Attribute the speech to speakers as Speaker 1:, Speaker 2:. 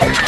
Speaker 1: Ah!